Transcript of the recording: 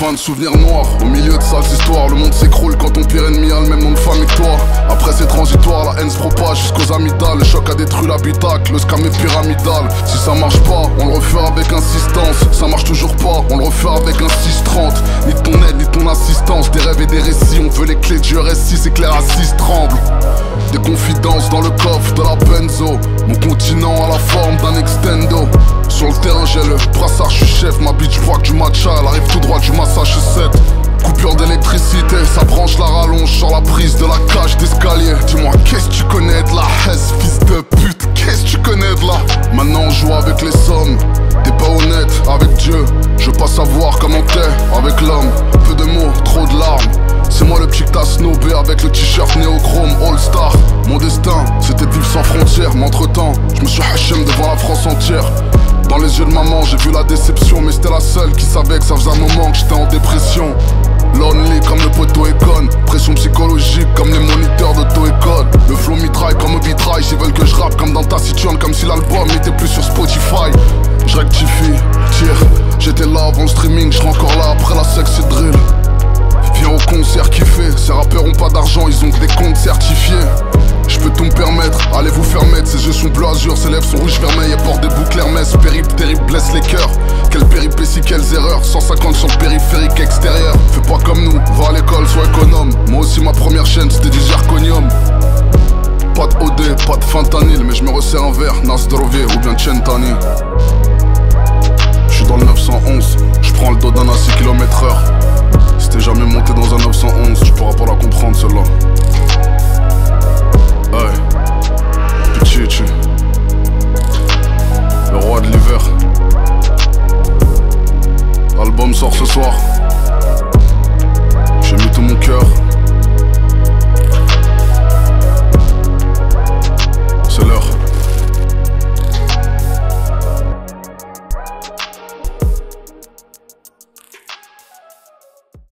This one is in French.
fin de souvenirs noirs. Au milieu de sales histoires, le monde s'écroule quand ton pire ennemi a le même nom de famille toi. Après c'est transitoire, la haine se propage jusqu'aux amygdales. Le choc a détruit l'habitacle, le scam est pyramidal. Si ça marche pas, on le refait avec insistance. Ça marche toujours pas, on le refait avec 630. Ni ton aide, ni ton assistance. Des rêves et des récits, on veut les clés du RSI, c'est clair à 6 tremble. Des confidences dans le coffre de la benzo. Mon continent a la matcha, elle arrive tout droit du Massachusetts. Coupure d'électricité, ça branche la rallonge sur la prise de la cage d'escalier. Dis-moi, qu'est-ce que tu connais de la hesse, fils de pute? Qu'est-ce que tu connais de là? Maintenant on joue avec les sommes. T'es pas honnête avec Dieu. Je veux pas savoir comment t'es avec l'homme. Peu de mots, trop de larmes. C'est moi le petit que t'as snobé avec le t-shirt néochrome All-Star. Mon destin, c'était vivre sans frontières. Mais entre temps, je me suis hachem devant la France entière. Dans les yeux de maman, j'ai vu la déception, mais c'était la seule qui savait que ça faisait un moment que j'étais en dépression. Lonely comme le poteau Econ, pression psychologique comme les moniteurs d'auto-école. Le flow mitraille comme au vitrail, ils veulent que je rappe comme dans ta situation, comme si l'album était plus sur Spotify. Je rectifie, tire, j'étais là avant le streaming, je serai encore là après la sexy drill. Viens au concert kiffer, ces rappeurs ont pas d'argent, ils ont que des comptes certifiés. Je peux tout me permettre, allez vous faire mettre, sont bleus azur, ses lèvres sont rouges vermeilles et portent des boucles Hermès. Périple terrible blesse les cœurs. Quelle péripétie, quelles erreurs. 150 sur le périphérique extérieur. Fais pas comme nous, va à l'école, sois économe. Moi aussi, ma première chaîne c'était du zirconium. Pas de OD, pas de fentanyl, mais je me resserre un verre, Nasdrovie ou bien Chentani. Ce soir.